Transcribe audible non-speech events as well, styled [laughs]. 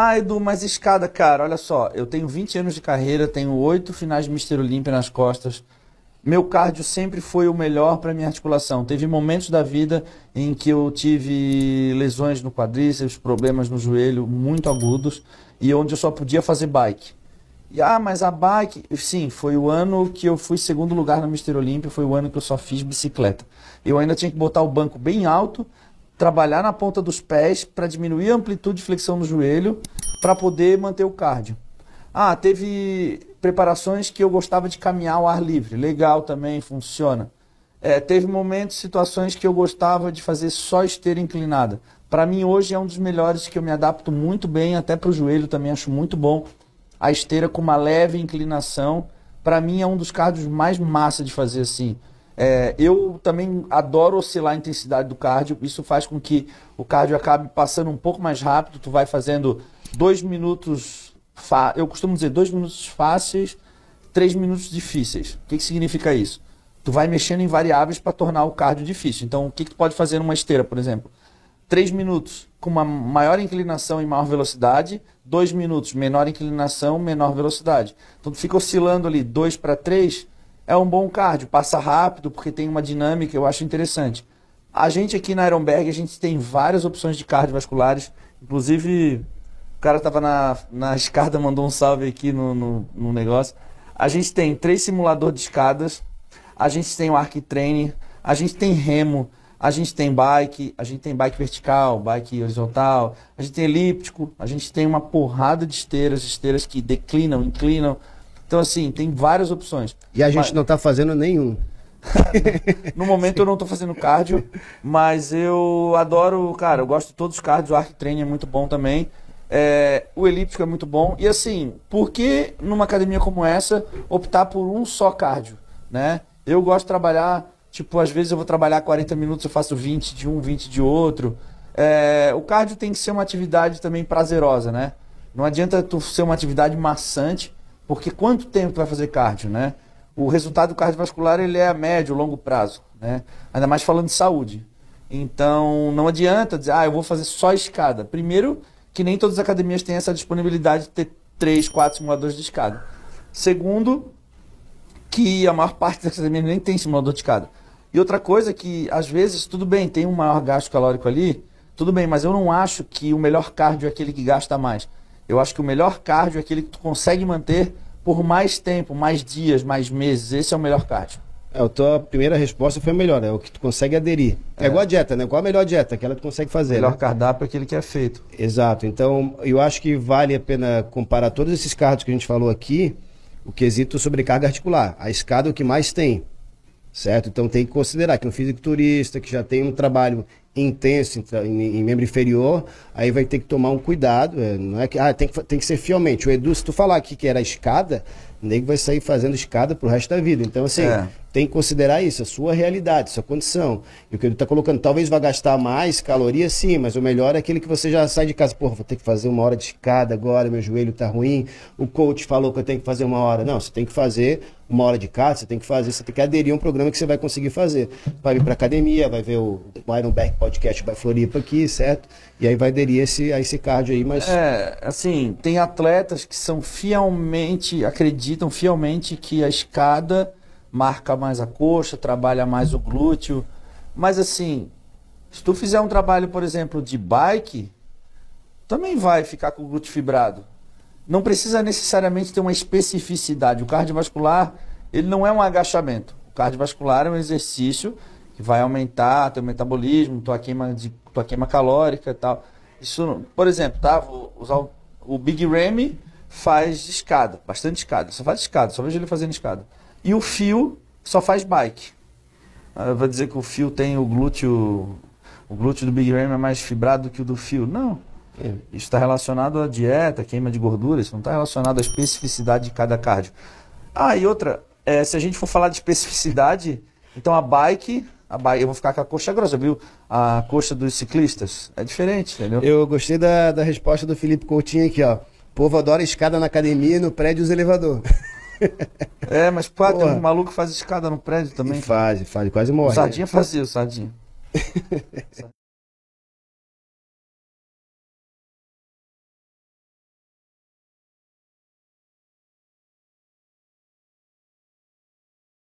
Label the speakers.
Speaker 1: Ah, Edu, mas escada, cara, olha só, eu tenho 20 anos de carreira, tenho oito finais de Mister Olímpia nas costas. Meu cardio sempre foi o melhor para minha articulação. Teve momentos da vida em que eu tive lesões no quadríceps, problemas no joelho muito agudos e onde eu só podia fazer bike. E, ah, mas a bike, sim, foi o ano que eu fui segundo lugar no Mister Olímpia, foi o ano que eu só fiz bicicleta. Eu ainda tinha que botar o banco bem alto, trabalhar na ponta dos pés para diminuir a amplitude de flexão no joelho para poder manter o cardio. Ah, teve preparações que eu gostava de caminhar ao ar livre. Legal também, funciona. É, teve momentos, situações que eu gostava de fazer só esteira inclinada. Para mim, hoje é um dos melhores que eu me adapto muito bem, até para o joelho também acho muito bom. A esteira com uma leve inclinação. Para mim, é um dos cardios mais massa de fazer assim. É, eu também adoro oscilar a intensidade do cardio. Isso faz com que o cardio acabe passando um pouco mais rápido. Tu vai fazendo dois minutos eu costumo dizer dois minutos fáceis, três minutos difíceis. O que, que significa isso? Tu vai mexendo em variáveis para tornar o cardio difícil. Então, o que, que tu pode fazer numa esteira, por exemplo? Três minutos com uma maior inclinação e maior velocidade, dois minutos menor inclinação, menor velocidade. Então, tu fica oscilando ali dois para três, é um bom cardio. Passa rápido porque tem uma dinâmica, eu acho interessante. A gente aqui na Ironberg, a gente tem várias opções de cardiovasculares, inclusive o cara tava na, na escada, [laughs] mandou um salve aqui no, no, no negócio. A gente tem três simuladores de escadas, a gente tem o Arc Training, a gente tem remo, a gente tem bike, a gente tem bike vertical, bike horizontal, a gente tem elíptico, a gente tem uma porrada de esteiras, esteiras que declinam, inclinam. Então, assim, tem várias opções.
Speaker 2: E a gente mas... não está fazendo nenhum. [laughs]
Speaker 1: no momento eu não estou fazendo cardio, mas eu adoro, cara, eu gosto de todos os cardios, o Arc Training é muito bom também. É, o elíptico é muito bom. E assim, por que numa academia como essa optar por um só cardio? Né? Eu gosto de trabalhar, tipo, às vezes eu vou trabalhar 40 minutos, eu faço 20 de um, 20 de outro. É, o cardio tem que ser uma atividade também prazerosa, né? Não adianta tu ser uma atividade maçante, porque quanto tempo tu vai fazer cardio, né? O resultado cardiovascular ele é a médio, longo prazo, né? Ainda mais falando de saúde. Então, não adianta dizer, ah, eu vou fazer só escada. Primeiro, que nem todas as academias têm essa disponibilidade de ter três, quatro simuladores de escada. Segundo, que a maior parte das academias nem tem simulador de escada. E outra coisa que, às vezes, tudo bem, tem um maior gasto calórico ali, tudo bem, mas eu não acho que o melhor cardio é aquele que gasta mais. Eu acho que o melhor cardio é aquele que tu consegue manter por mais tempo, mais dias, mais meses. Esse é o melhor cardio.
Speaker 2: É, a tua primeira resposta foi melhor, é o que tu consegue aderir. É, é igual a dieta, né? Qual a melhor dieta? Aquela que tu consegue fazer. O
Speaker 1: melhor
Speaker 2: né?
Speaker 1: cardápio é aquele que é feito.
Speaker 2: Exato. Então, eu acho que vale a pena comparar todos esses cards que a gente falou aqui, o quesito sobrecarga articular. A escada é o que mais tem, certo? Então tem que considerar que um fisiculturista que já tem um trabalho intenso em, em, membro inferior, aí vai ter que tomar um cuidado. É, não é que ah, tem, que tem que ser fielmente. O Edu, se tu falar aqui que era escada, o nego vai sair fazendo escada pro resto da vida. Então, assim, é. tem que considerar isso, a sua realidade, a sua condição. E o que ele está colocando, talvez vá gastar mais calorias, sim, mas o melhor é aquele que você já sai de casa. Porra, vou ter que fazer uma hora de escada agora, meu joelho tá ruim. O coach falou que eu tenho que fazer uma hora. Não, você tem que fazer uma hora de casa, você tem que fazer, você tem que aderir a um programa que você vai conseguir fazer. Vai vir pra academia, vai ver o Ironback Podcast by Floripa aqui, certo? E aí vai aderir esse, a esse cardio aí, mas...
Speaker 1: É, assim, tem atletas que são fielmente, acreditam fielmente que a escada marca mais a coxa, trabalha mais o glúteo. Mas assim, se tu fizer um trabalho, por exemplo, de bike, também vai ficar com o glúteo fibrado. Não precisa necessariamente ter uma especificidade. O cardiovascular, ele não é um agachamento. O cardiovascular é um exercício que vai aumentar teu metabolismo, tua queima, de, tua queima calórica e tal. Isso, por exemplo, tá? Vou usar o, o Big Ramy faz escada, bastante escada. Só faz escada, só vejo ele fazendo escada. E o fio só faz bike. Eu vou dizer que o fio tem o glúteo. O glúteo do Big Ramy é mais fibrado que o do fio. Não. Isso está relacionado à dieta, queima de gordura, isso não está relacionado à especificidade de cada cardio. Ah, e outra, é, se a gente for falar de especificidade, então a bike a Bahia, eu vou ficar com a coxa grossa, viu? A coxa dos ciclistas. É diferente, entendeu?
Speaker 2: Eu gostei da, da resposta do Felipe Coutinho aqui, ó. O povo adora escada na academia e no prédio os elevador. [laughs]
Speaker 1: É, mas pô, tem um maluco que faz escada no prédio também. E
Speaker 2: faz, faz, quase morre.
Speaker 1: O Sardinha fazia, o Sardinha. [laughs]